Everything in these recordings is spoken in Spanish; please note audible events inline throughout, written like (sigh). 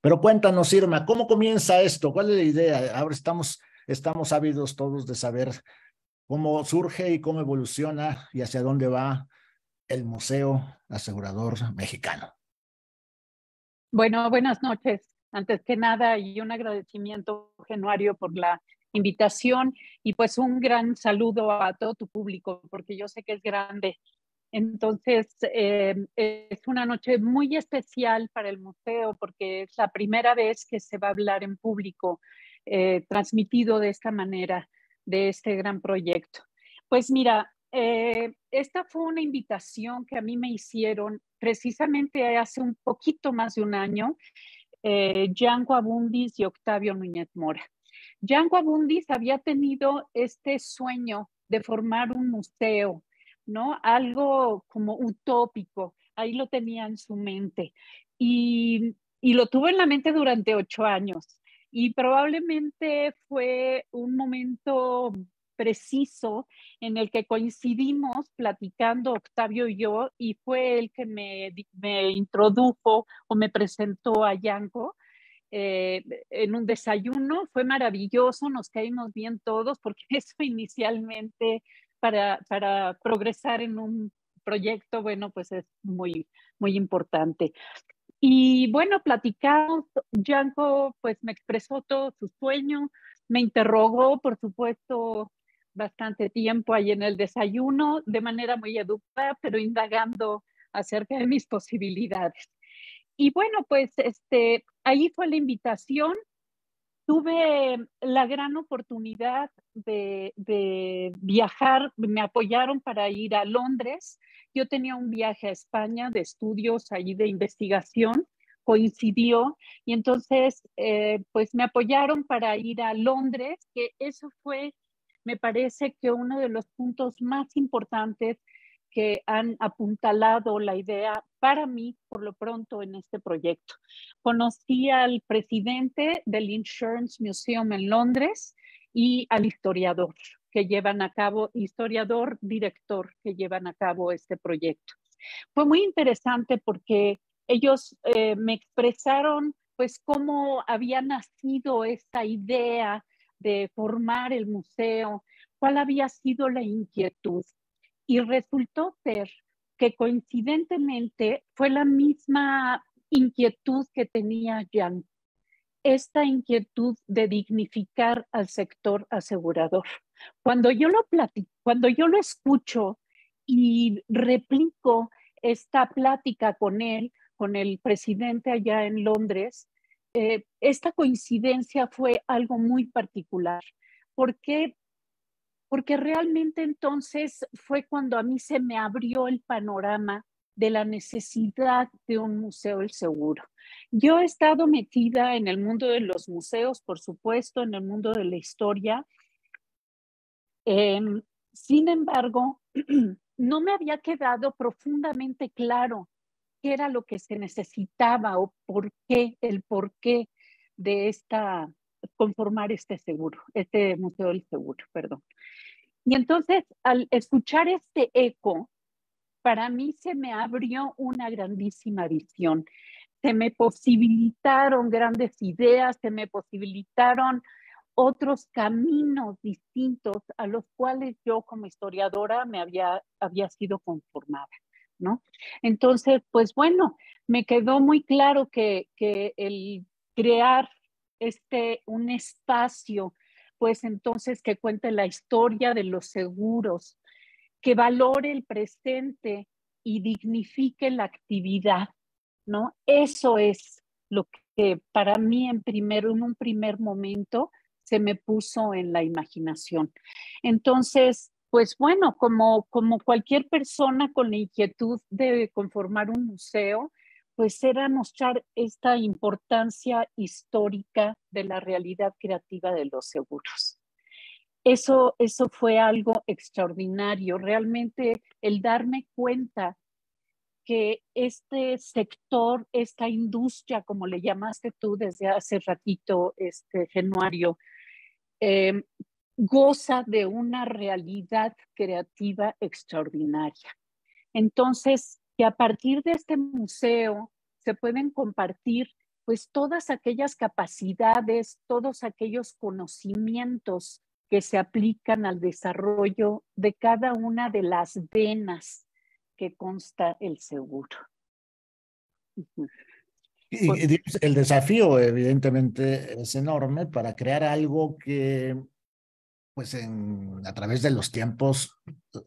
Pero cuéntanos, Irma, ¿cómo comienza esto? ¿Cuál es la idea? Ahora estamos, estamos ávidos todos de saber cómo surge y cómo evoluciona y hacia dónde va el Museo Asegurador Mexicano. Bueno, buenas noches. Antes que nada, y un agradecimiento, Genuario, por la invitación y pues un gran saludo a todo tu público, porque yo sé que es grande. Entonces, eh, es una noche muy especial para el museo porque es la primera vez que se va a hablar en público, eh, transmitido de esta manera, de este gran proyecto. Pues mira, eh, esta fue una invitación que a mí me hicieron precisamente hace un poquito más de un año, Yanko Abundis y Octavio Núñez Mora. Yanko Abundis había tenido este sueño de formar un museo, ¿no? Algo como utópico, ahí lo tenía en su mente. Y, y lo tuvo en la mente durante ocho años. Y probablemente fue un momento preciso en el que coincidimos platicando Octavio y yo, y fue el que me, me introdujo o me presentó a Yanko. Eh, en un desayuno, fue maravilloso, nos caímos bien todos, porque (laughs) eso inicialmente para, para progresar en un proyecto, bueno, pues es muy, muy importante. Y bueno, platicamos, Yanko pues me expresó todo su sueño, me interrogó, por supuesto, bastante tiempo ahí en el desayuno, de manera muy educada, pero indagando acerca de mis posibilidades. Y bueno, pues este, ahí fue la invitación. Tuve la gran oportunidad de, viajar, me apoyaron para ir a Londres. Yo tenía un viaje a España de estudios ahí de investigación coincidió y entonces eh, pues me apoyaron para ir a Londres, que eso fue me parece que uno de los puntos más importantes que han apuntalado la idea para mí, por lo pronto, en este proyecto. Conocí al presidente del Insurance Museum en Londres y al historiador que llevan a cabo, historiador, director que llevan a cabo este proyecto. Fue muy interesante porque ellos eh, me expresaron pues cómo había nacido esta idea de formar el museo, cuál había sido la inquietud. Y resultó ser que coincidentemente fue la misma inquietud que tenía Jan, esta inquietud de dignificar al sector asegurador. Cuando yo lo platico, cuando yo lo escucho y replico esta plática con él, con el presidente allá en Londres, eh, esta coincidencia fue algo muy particular. ¿Por qué? Porque realmente entonces fue cuando a mí se me abrió el panorama de la necesidad de un museo del seguro. Yo he estado metida en el mundo de los museos, por supuesto, en el mundo de la historia. Em, sin embargo, (clears throat) no me había quedado profundamente claro qué era lo que se necesitaba o por qué, el por qué de esta, conformar este seguro, este Museo del Seguro, perdón. Y entonces, al escuchar este eco, para mí se me abrió una grandísima visión. Se me posibilitaron grandes ideas, se me posibilitaron otros caminos distintos a los cuales yo como historiadora me había, había sido conformada. ¿no? Entonces, pues bueno, me quedó muy claro que, que el crear este, un espacio, pues entonces que cuente la historia de los seguros, que valore el presente y dignifique la actividad, ¿no? Eso es lo que para mí en, primero, en un primer momento se me puso en la imaginación. Entonces, pues bueno, como, como cualquier persona con la inquietud de conformar un museo, pues era mostrar esta importancia histórica de la realidad creativa de los seguros. Eso, eso fue algo extraordinario, realmente el darme cuenta que este sector, esta industria, como le llamaste tú desde hace ratito, este Genuario, eh, goza de una realidad creativa extraordinaria. Entonces, que a partir de este museo se pueden compartir pues todas aquellas capacidades, todos aquellos conocimientos que se aplican al desarrollo de cada una de las venas que consta el seguro. Y, el desafío, evidentemente, es enorme para crear algo que, pues, en, a través de los tiempos,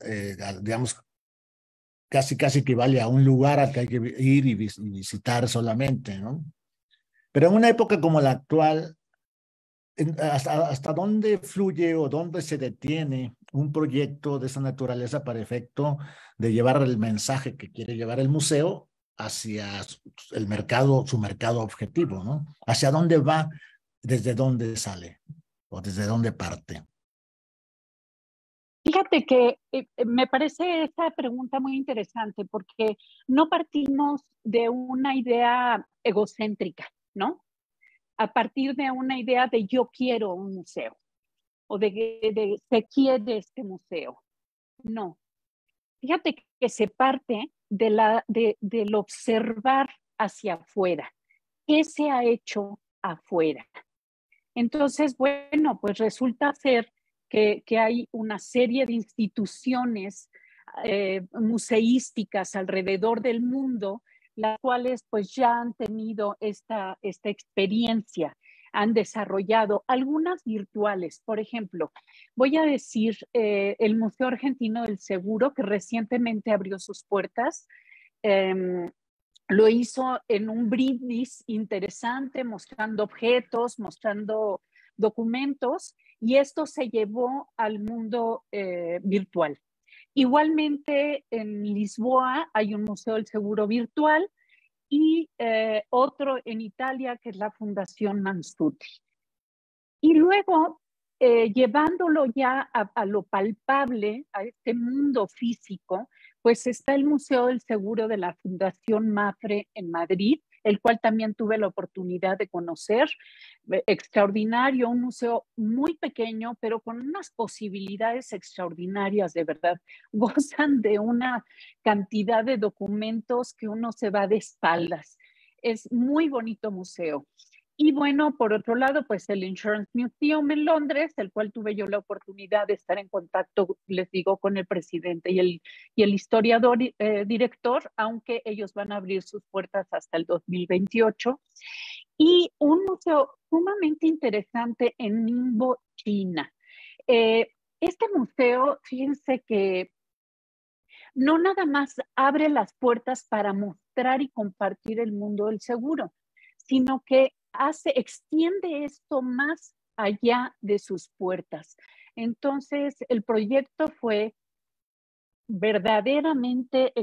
eh, digamos, casi, casi equivale a un lugar al que hay que ir y, visitar solamente, ¿no? Pero en una época como la actual, hasta, ¿hasta dónde fluye o dónde se detiene un proyecto de esa naturaleza para efecto de llevar el mensaje que quiere llevar el museo hacia el mercado, su mercado objetivo, ¿no? ¿Hacia dónde va? ¿Desde dónde sale? ¿O desde dónde parte? Fíjate que eh, eh, me parece esta pregunta muy interesante porque no partimos de una idea egocéntrica, ¿no? A partir de una idea de yo quiero un museo o de, de se quiere este museo. No. Fíjate que se parte de la, de, del observar hacia afuera. ¿Qué se ha hecho afuera? Entonces, bueno, pues resulta ser que, hay una serie de instituciones eh, museísticas alrededor del mundo, las cuales pues ya han tenido esta, esta experiencia han desarrollado, algunas virtuales. Por ejemplo, voy a decir eh, el Museo Argentino del Seguro, que recientemente abrió sus puertas. Em, lo hizo en un brindis interesante, mostrando objetos, mostrando documentos, y esto se llevó al mundo eh, virtual. Igualmente, en Lisboa hay un Museo del Seguro virtual y eh, otro en Italia que es la Fundación Mansuti. Y luego, eh, llevándolo ya a, lo palpable, a este mundo físico, pues está el Museo del Seguro de la Fundación Mafre en Madrid, el cual también tuve la oportunidad de conocer. Eh, extraordinario, un museo muy pequeño, pero con unas posibilidades extraordinarias, de verdad. (laughs) Gozan de una cantidad de documentos que uno se va de espaldas. Es muy bonito museo. Y bueno, por otro lado, pues el Insurance Museum en Londres, el cual tuve yo la oportunidad de estar en contacto, les digo, con el presidente y el, y el historiador eh, director, aunque ellos van a abrir sus puertas hasta el 2028. Y un museo sumamente interesante en Ningbo, China. Eh, este museo, fíjense que no nada más abre las puertas para mostrar y compartir el mundo del seguro, sino que hace, extiende esto más allá de sus puertas. Entonces, el proyecto fue verdaderamente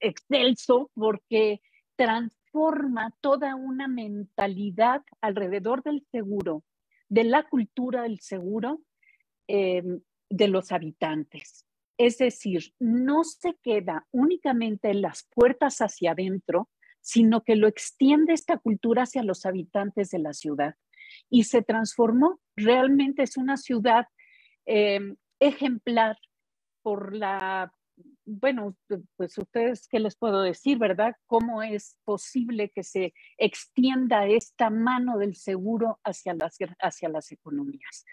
excelso porque transforma toda una mentalidad alrededor del seguro, de la cultura del seguro em, de los habitantes. Es decir, no se queda únicamente en las puertas hacia adentro, sino que lo extiende esta cultura hacia los habitantes de la ciudad. Y se transformó, realmente es una ciudad eh, ejemplar por la, bueno, pues ustedes, ¿qué les puedo decir, verdad? ¿Cómo es posible que se extienda esta mano del seguro hacia las, hacia las economías?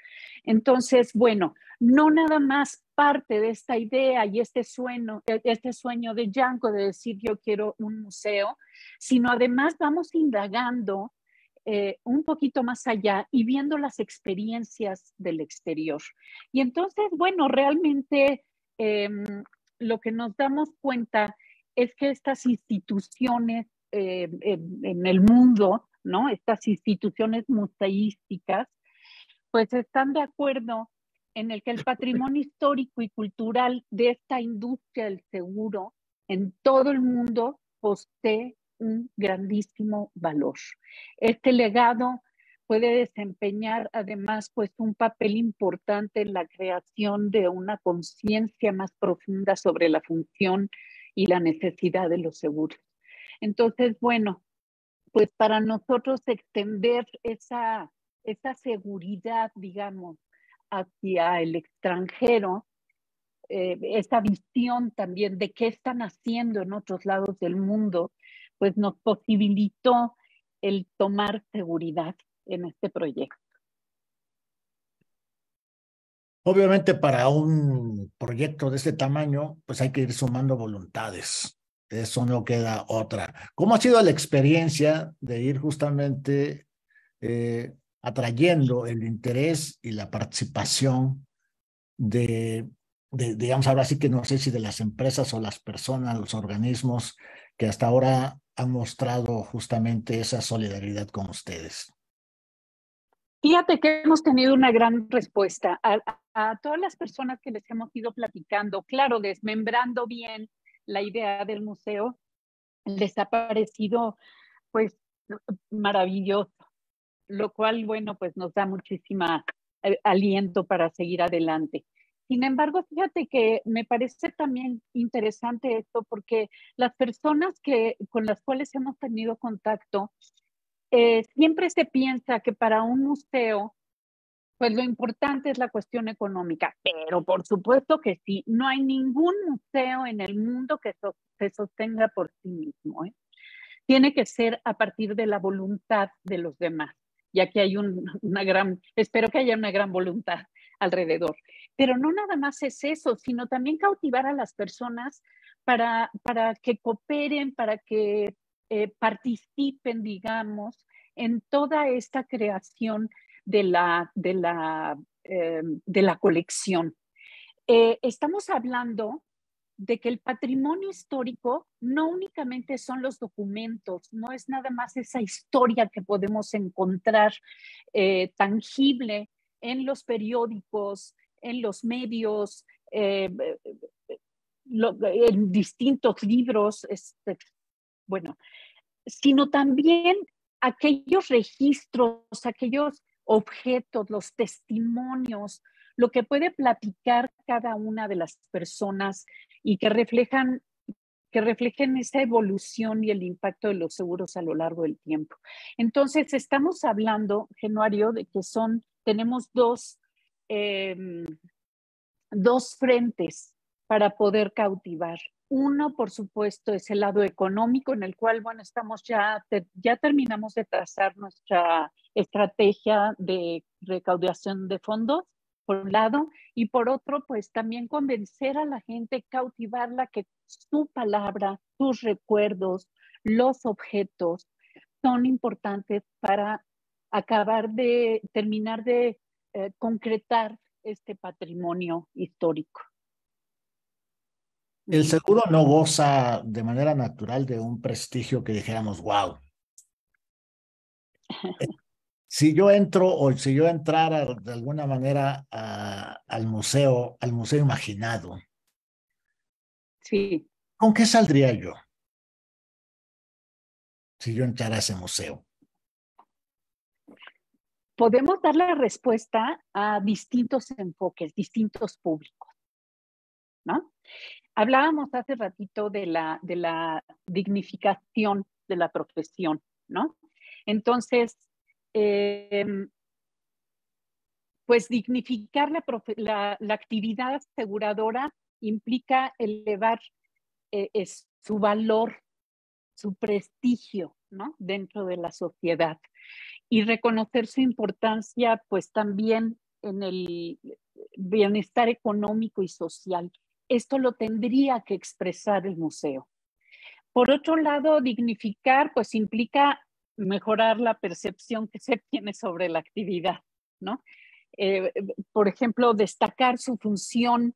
Entonces, bueno, no nada más parte de esta idea y este sueño, este sueño de Yanko de decir yo quiero un museo, sino además vamos indagando eh, un poquito más allá y viendo las experiencias del exterior. Y entonces, bueno, realmente em, lo que nos damos cuenta es que estas instituciones eh, en, el mundo, ¿no? Estas instituciones museísticas, pues están de acuerdo en el que el patrimonio (laughs) histórico y cultural de esta industria del seguro en todo el mundo posee un grandísimo valor. Este legado puede desempeñar además pues un papel importante en la creación de una conciencia más profunda sobre la función y la necesidad de los seguros. Entonces, bueno, pues para nosotros extender esa, esa seguridad, digamos, hacia el extranjero, eh, esta visión también de qué están haciendo en otros lados del mundo, pues nos posibilitó el tomar seguridad en este proyecto. Obviamente para un proyecto de este tamaño, pues hay que ir sumando voluntades. Eso no queda otra. ¿Cómo ha sido la experiencia de ir justamente eh, atrayendo el interés y la participación de, de, digamos, ahora sí que no sé si de las empresas o las personas, los organismos que hasta ahora han mostrado justamente esa solidaridad con ustedes? Fíjate que hemos tenido una gran respuesta a, a, todas las personas que les hemos ido platicando, claro, desmembrando bien la idea del museo, les ha parecido pues maravilloso, lo cual, bueno, pues nos da muchísima eh, aliento para seguir adelante. Sin embargo, fíjate que me parece también interesante esto porque las personas que, con las cuales hemos tenido contacto, eh, siempre se piensa que para un museo, pues lo importante es la cuestión económica, pero por supuesto que sí, no hay ningún museo en el mundo que se sostenga por sí mismo. ¿eh? Tiene que ser a partir de la voluntad de los demás, ya que hay (laughs) una gran, espero que haya una gran voluntad alrededor. Pero no nada más es eso, sino también cautivar a las personas para, para que cooperen, para que eh, participen, digamos, en toda esta creación de la, de la, eh, de la colección. Eh, estamos hablando de que el patrimonio histórico no únicamente son los documentos, no es nada más esa historia que podemos encontrar tangible en los periódicos, en los medios, en distintos libros, este, bueno, sino también aquellos registros, aquellos objetos, los testimonios, lo que puede platicar cada una de las personas y que reflejan que reflejen esa evolución y el impacto de los seguros a lo largo del tiempo. Entonces, estamos hablando, Genuario, de que son tenemos dos, em, dos frentes para poder cautivar. Uno, por supuesto, es el lado económico, en el cual, bueno, estamos ya, ya terminamos de trazar nuestra estrategia de recaudación de fondos, por un lado, y por otro, pues también convencer a la gente, cautivarla, que su palabra, sus recuerdos, los objetos son importantes para acabar de terminar de eh, concretar este patrimonio histórico. El seguro no goza de manera natural de un prestigio que dijéramos, wow. si yo entro o si yo entrara de alguna manera al museo, al museo imaginado, sí. ¿con qué saldría yo? Si yo entrara a ese museo podemos dar la respuesta a distintos enfoques, distintos públicos, ¿no? Hablábamos hace ratito de la, de la dignificación de la profesión, ¿no? Entonces, em, pues dignificar la, la, actividad aseguradora implica elevar eh, su valor, su prestigio, ¿no? Dentro de la sociedad y reconocer su importancia pues también en el bienestar económico y social. Esto lo tendría que expresar el museo. Por otro lado, dignificar pues implica mejorar la percepción que se tiene sobre la actividad, ¿no? Eh, por ejemplo, destacar su función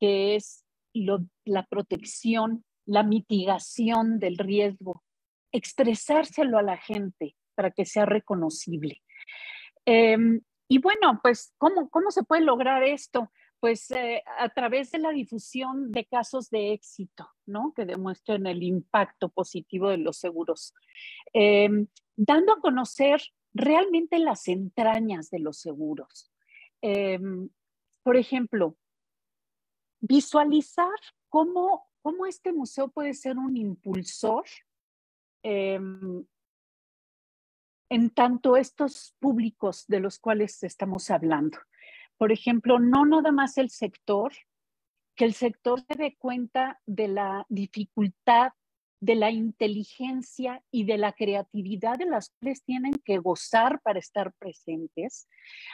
que es la protección, la mitigación del riesgo, expresárselo a la gente, para que sea reconocible. Em, y bueno, pues, ¿cómo, ¿cómo se puede lograr esto? Pues eh, a través de la difusión de casos de éxito, ¿no? Que demuestren el impacto positivo de los seguros. Em, dando a conocer realmente las entrañas de los seguros. Em, por ejemplo, visualizar cómo, cómo este museo puede ser un impulsor en tanto estos públicos de los cuales estamos hablando. Por ejemplo, no nada más el sector, que el sector se dé cuenta de la dificultad de la inteligencia y de la creatividad de las cuales tienen que gozar para estar presentes,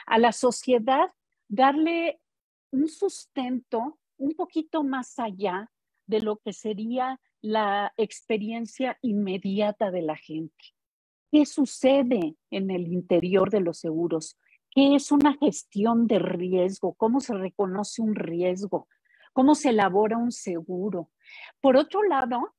a la sociedad darle un sustento un poquito más allá de lo que sería la experiencia inmediata de la gente. ¿Qué sucede en el interior de los seguros? ¿Qué es una gestión de riesgo? ¿Cómo se reconoce un riesgo? ¿Cómo se elabora un seguro? Por otro lado,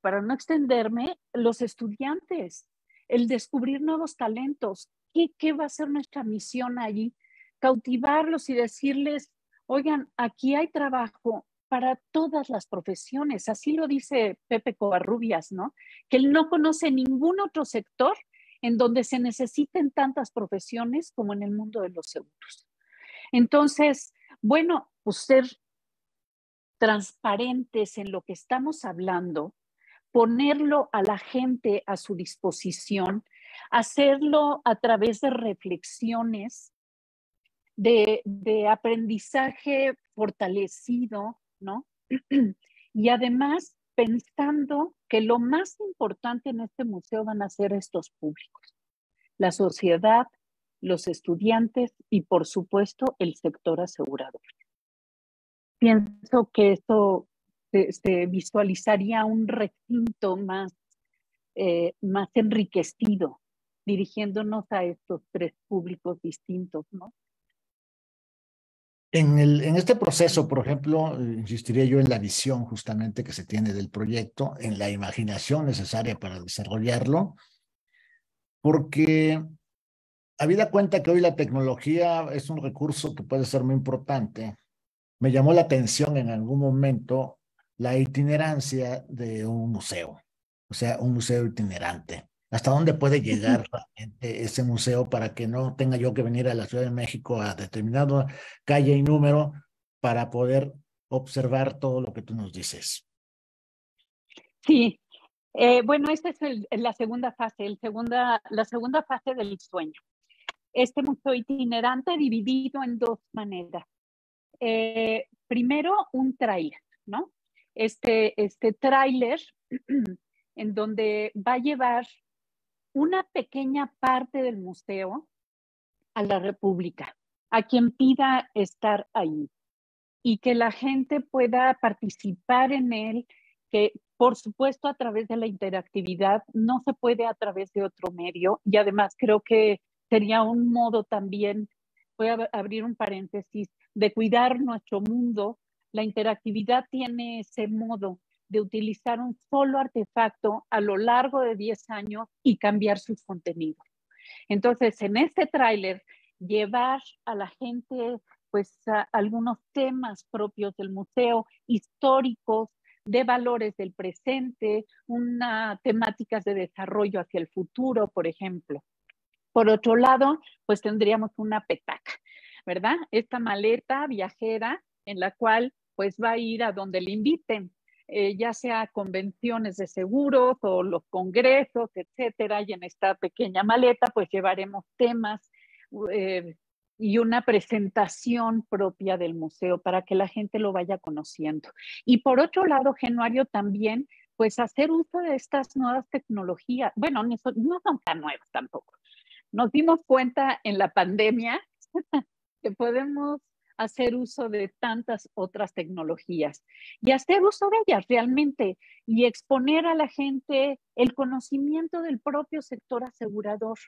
para no extenderme, los estudiantes, el descubrir nuevos talentos. ¿Qué, va a ser nuestra misión allí? Cautivarlos y decirles, oigan, aquí hay trabajo para todas las profesiones. Así lo dice Pepe Covarrubias, ¿no? Que él no conoce ningún otro sector en donde se necesiten tantas profesiones como en el mundo de los seguros. Entonces, bueno, pues ser transparentes en lo que estamos hablando, ponerlo a la gente a su disposición, hacerlo a través de reflexiones, de, de aprendizaje fortalecido, ¿no? (clears throat) y además pensando que lo más importante en este museo van a ser estos públicos, la sociedad, los estudiantes y por supuesto el sector asegurador. Pienso que esto se, visualizaría un recinto más, eh, más enriquecido, dirigiéndonos a estos tres públicos distintos, ¿no? En, el, en este proceso, por ejemplo, insistiría yo en la visión justamente que se tiene del proyecto, en la imaginación necesaria para desarrollarlo, porque habida cuenta que hoy la tecnología es un recurso que puede ser muy importante, me llamó la atención en algún momento la itinerancia de un museo, o sea, un museo itinerante hasta dónde puede (laughs) llegar ese museo para que no tenga yo que venir a la Ciudad de México a determinada calle y número para poder observar todo lo que tú nos dices. Sí, eh, bueno, esta es la segunda fase, el segunda, la segunda fase del sueño. Este museo itinerante dividido en dos maneras. Eh, primero, un tráiler, ¿no? Este, este tráiler (clears throat) en donde va a llevar una pequeña parte del museo a la República, a quien pida estar ahí y que la gente pueda participar en él, que por supuesto a través de la interactividad no se puede a través de otro medio y además creo que sería un modo también, voy a abrir un paréntesis, de cuidar nuestro mundo. La interactividad tiene ese modo de utilizar un solo artefacto a lo largo de 10 años y cambiar sus contenidos. Entonces, en este tráiler, llevar a la gente pues algunos temas propios del museo, históricos, de valores del presente, una temáticas de desarrollo hacia el futuro, por ejemplo. Por otro lado, pues tendríamos una petaca, ¿verdad? Esta maleta viajera en la cual pues va a ir a donde le inviten. Eh, ya sea convenciones de seguros o los congresos, etcétera, y en esta pequeña maleta pues llevaremos temas eh, y una presentación propia del museo para que la gente lo vaya conociendo. Y por otro lado, Genuario también pues hacer uso de estas nuevas tecnologías. Bueno, no son, no son tan nuevas tampoco. Nos dimos cuenta en la pandemia (laughs) que podemos hacer uso de tantas otras tecnologías y hacer uso de ellas realmente y exponer a la gente el conocimiento del propio sector asegurador,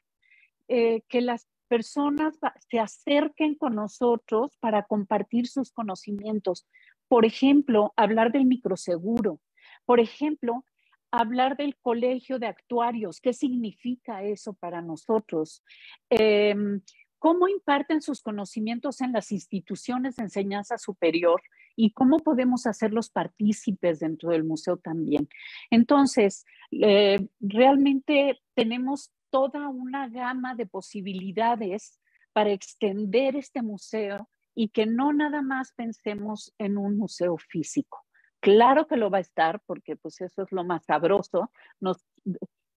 eh, que las personas se acerquen con nosotros para compartir sus conocimientos. Por ejemplo, hablar del microseguro. Por ejemplo, hablar del colegio de actuarios. ¿Qué significa eso para nosotros? Em, cómo imparten sus conocimientos en las instituciones de enseñanza superior y cómo podemos hacerlos partícipes dentro del museo también. Entonces, eh, realmente tenemos toda una gama de posibilidades para extender este museo y que no nada más pensemos en un museo físico. Claro que lo va a estar porque pues eso es lo más sabroso. Nos,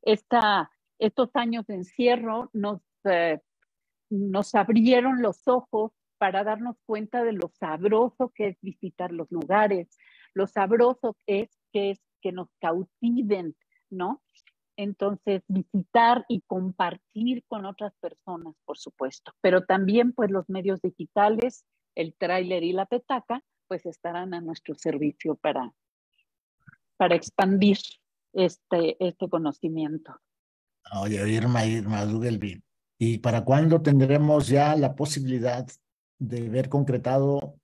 esta, estos años de encierro nos eh, nos abrieron los ojos para darnos cuenta de lo sabroso que es visitar los lugares, lo sabroso que es que es que nos cautiven, ¿no? Entonces, visitar y compartir con otras personas, por supuesto, pero también pues los medios digitales, el tráiler y la petaca, pues estarán a nuestro servicio para, para expandir este, este conocimiento. Oye, Irma, Irma Dugelvin, ¿y para cuándo tendremos ya la posibilidad de ver concretado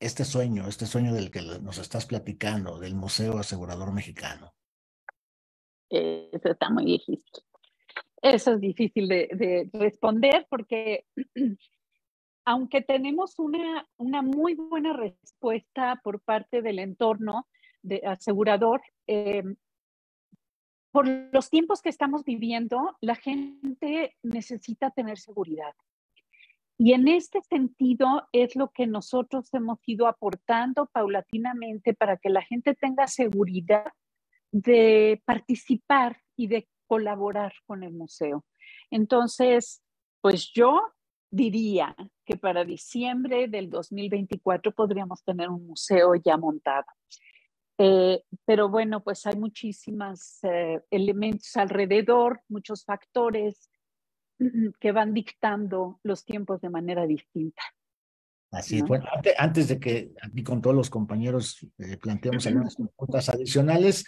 este sueño, este sueño del que nos estás platicando, del Museo Asegurador Mexicano? Eso está muy difícil. Eso es difícil de, responder porque (clears throat) aunque tenemos una, una muy buena respuesta por parte del entorno de asegurador, eh, por los tiempos que estamos viviendo, la gente necesita tener seguridad. Y en este sentido es lo que nosotros hemos ido aportando paulatinamente para que la gente tenga seguridad de participar y de colaborar con el museo. Entonces, pues yo diría que para diciembre del 2024 podríamos tener un museo ya montado. Eh, pero bueno, pues hay muchísimos eh, elementos alrededor, muchos factores (clears throat) que van dictando los tiempos de manera distinta. Así Bueno, antes, de que aquí con todos los compañeros eh, planteemos algunas preguntas adicionales,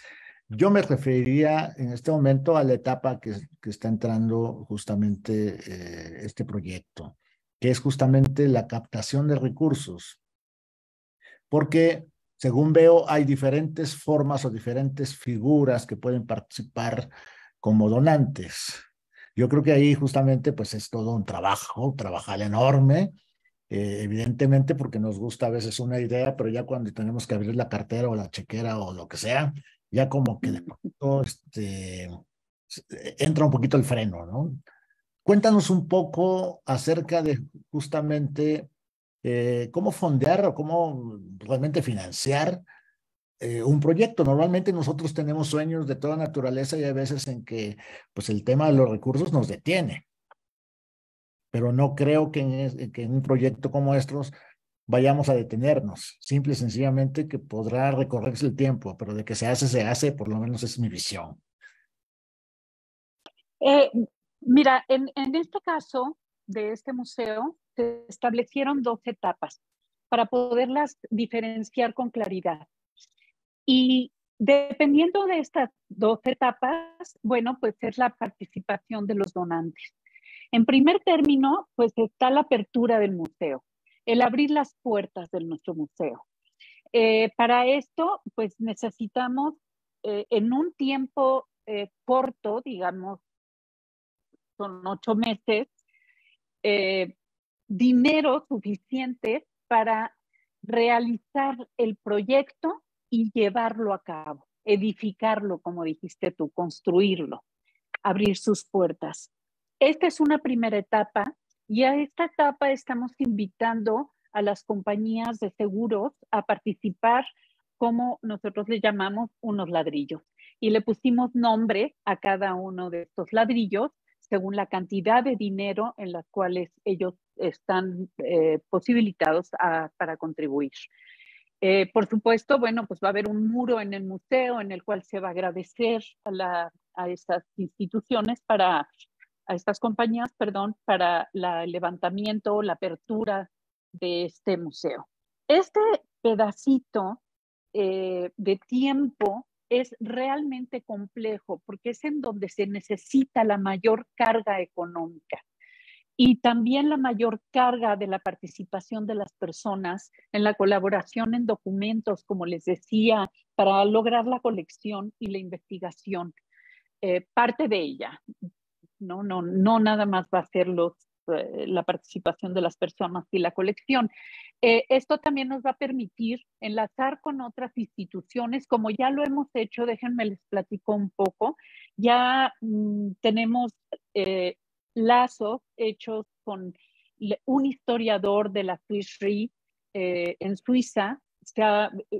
yo me referiría en este momento a la etapa que, que está entrando justamente eh, este proyecto, que es justamente la captación de recursos. Porque, según veo, hay diferentes formas o diferentes figuras que pueden participar como donantes. Yo creo que ahí justamente pues es todo un trabajo, trabajar enorme, eh, evidentemente porque nos gusta a veces una idea, pero ya cuando tenemos que abrir la cartera o la chequera o lo que sea, ya como que de pronto este, entra un poquito el freno, ¿no? Cuéntanos un poco acerca de justamente eh, cómo fondear o cómo realmente financiar eh, un proyecto. Normalmente nosotros tenemos sueños de toda naturaleza y hay veces en que pues el tema de los recursos nos detiene. Pero no creo que en, que en un proyecto como estos vayamos a detenernos. Simple y sencillamente que podrá recorrerse el tiempo, pero de que se hace, se hace, por lo menos es mi visión. Eh, mira, en, en este caso de este museo se establecieron dos etapas para poderlas diferenciar con claridad. Y dependiendo de estas dos etapas, bueno, pues es la participación de los donantes. En primer término, pues está la apertura del museo, el abrir las puertas de nuestro museo. Eh, para esto, pues necesitamos eh, en un tiempo eh, corto, digamos, son ocho meses, dinero suficiente para realizar el proyecto y llevarlo a cabo, edificarlo, como dijiste tú, construirlo, abrir sus puertas. Esta es una primera etapa y a esta etapa estamos invitando a las compañías de seguros a participar como nosotros le llamamos unos ladrillos. Y le pusimos nombre a cada uno de estos ladrillos según la cantidad de dinero en las cuales ellos están eh, posibilitados para contribuir. Eh, por supuesto, bueno, pues va a haber un muro en el museo en el cual se va a agradecer a, la, estas instituciones para, a estas compañías, perdón, para el levantamiento, la apertura de este museo. Este pedacito eh, de tiempo es realmente complejo porque es en donde se necesita la mayor carga económica y también la mayor carga de la participación de las personas en la colaboración en documentos, como les decía, para lograr la colección y la investigación. Eh, parte de ella, no, no, no nada más va a ser eh, la participación de las personas y la colección. Eh, esto también nos va a permitir enlazar con otras instituciones, como ya lo hemos hecho, déjenme les platico un poco, ya mm, tenemos lazos hechos con un historiador de la Swiss Re eh, en Suiza.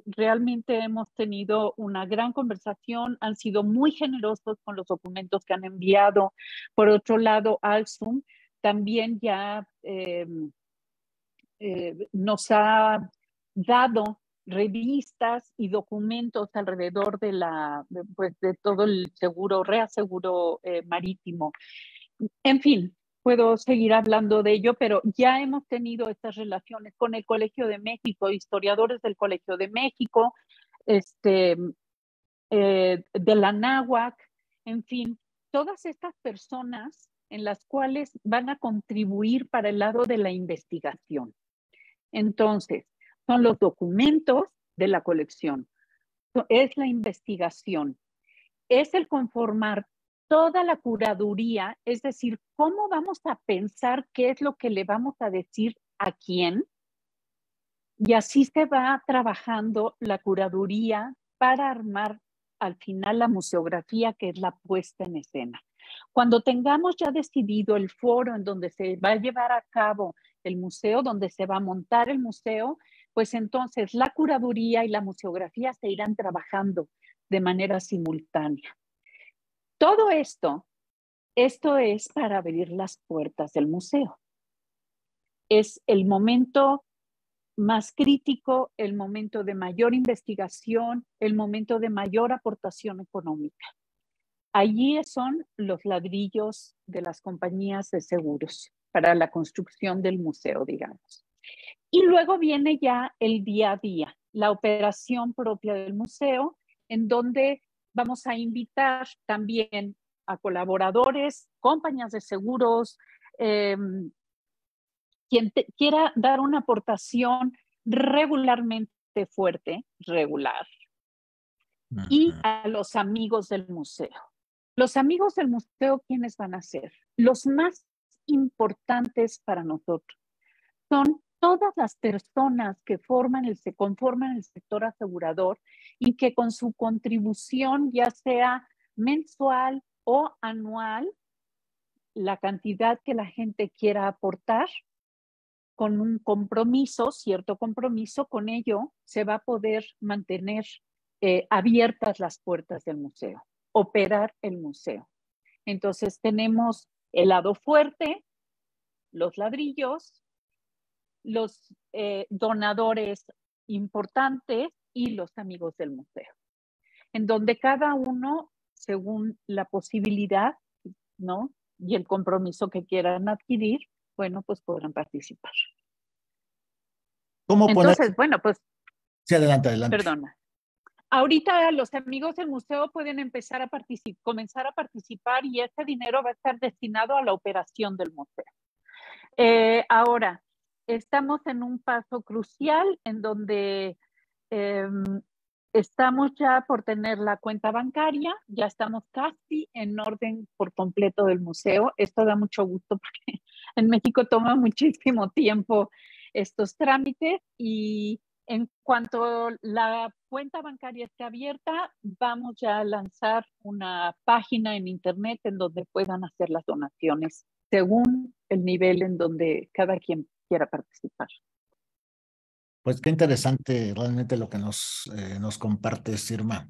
realmente hemos tenido una gran conversación, han sido muy generosos con los documentos que han enviado. Por otro lado, Alsum también ya em, eh, nos ha dado revistas y documentos alrededor de la pues de todo el seguro reaseguro eh, marítimo en fin puedo seguir hablando de ello pero ya hemos tenido estas relaciones con el Colegio de México historiadores del Colegio de México este eh, de la náhuac en fin todas estas personas en las cuales van a contribuir para el lado de la investigación. Entonces son los documentos de la colección, es la investigación, es el conformar toda la curaduría, es decir, cómo vamos a pensar qué es lo que le vamos a decir a quién. Y así se va trabajando la curaduría para armar al final la museografía, que es la puesta en escena. Cuando tengamos ya decidido el foro en donde se va a llevar a cabo el museo, donde se va a montar el museo, pues entonces la curaduría y la museografía se irán trabajando de manera simultánea. Todo esto, esto es para abrir las puertas del museo. Es el momento más crítico, el momento de mayor investigación, el momento de mayor aportación económica. Allí son los ladrillos de las compañías de seguros para la construcción del museo, digamos. Y luego viene ya el día a día, la operación propia del museo, en donde vamos a invitar también a colaboradores, compañías de seguros, em, quien quiera dar una aportación regularmente fuerte, regular, y a los amigos del museo. Los amigos del museo, ¿quiénes van a ser? Los más importantes para nosotros son todas las personas que forman el, se conforman el sector asegurador y que con su contribución, ya sea mensual o anual, la cantidad que la gente quiera aportar, con un compromiso, cierto compromiso, con ello se va a poder mantener eh, abiertas las puertas del museo, operar el museo. Entonces tenemos el lado fuerte, los ladrillos, los eh, donadores importantes y los amigos del museo, en donde cada uno, según la posibilidad, ¿no? Y el compromiso que quieran adquirir, bueno, pues podrán participar. ¿Cómo Entonces, bueno, pues... Sí, adelante, adelante. Perdona. Ahorita los amigos del museo pueden empezar a participar, comenzar a participar y ese dinero va a estar destinado a la operación del museo. Eh, ahora, estamos en un paso crucial en donde em, estamos ya por tener la cuenta bancaria, ya estamos casi en orden por completo del museo. Esto da mucho gusto porque (laughs) en México toma muchísimo tiempo estos trámites y en cuanto la cuenta bancaria esté abierta, vamos ya a lanzar una página en internet en donde puedan hacer las donaciones según el nivel en donde cada quien quiera participar. Pues qué interesante realmente lo que nos, eh, nos comparte Irma.